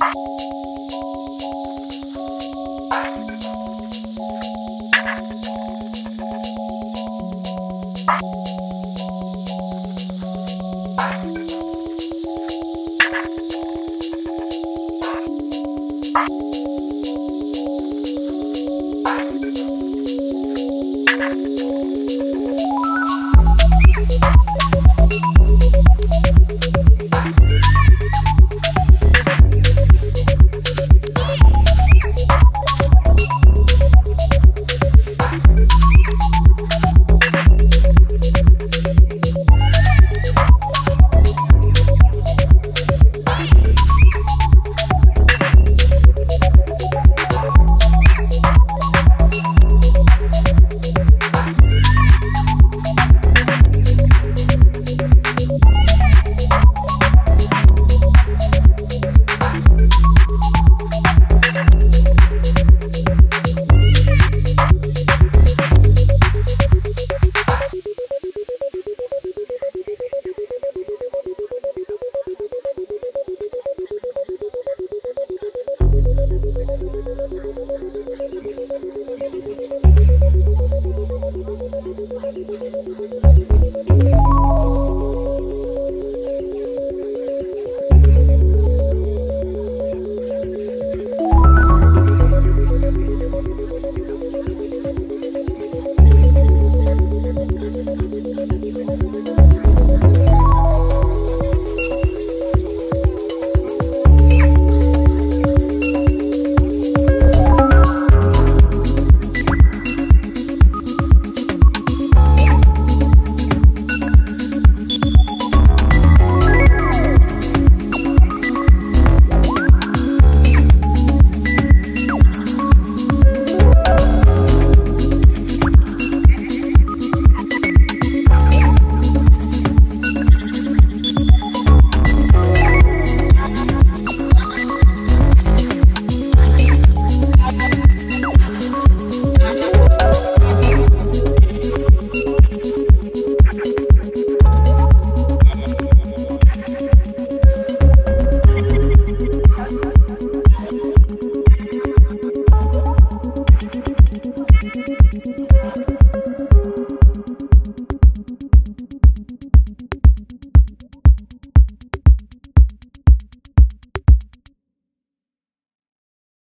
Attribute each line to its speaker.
Speaker 1: Bye.